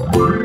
Bye.